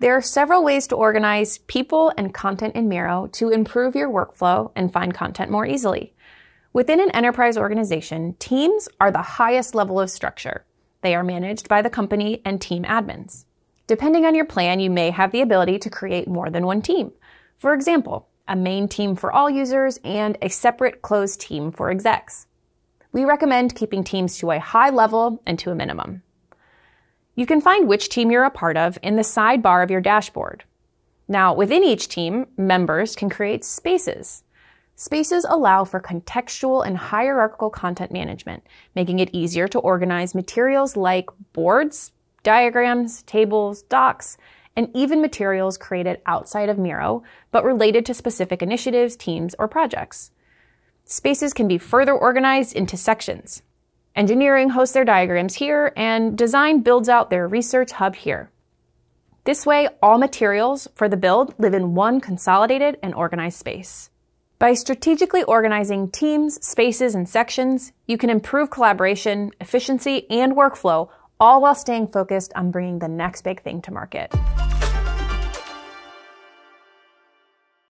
There are several ways to organize people and content in Miro to improve your workflow and find content more easily. Within an enterprise organization, teams are the highest level of structure. They are managed by the company and team admins. Depending on your plan, you may have the ability to create more than one team. For example, a main team for all users and a separate closed team for execs. We recommend keeping teams to a high level and to a minimum. You can find which team you're a part of in the sidebar of your dashboard. Now, within each team, members can create spaces. Spaces allow for contextual and hierarchical content management, making it easier to organize materials like boards, diagrams, tables, docs, and even materials created outside of Miro, but related to specific initiatives, teams, or projects. Spaces can be further organized into sections. Engineering hosts their diagrams here, and design builds out their research hub here. This way, all materials for the build live in one consolidated and organized space. By strategically organizing teams, spaces, and sections, you can improve collaboration, efficiency, and workflow, all while staying focused on bringing the next big thing to market.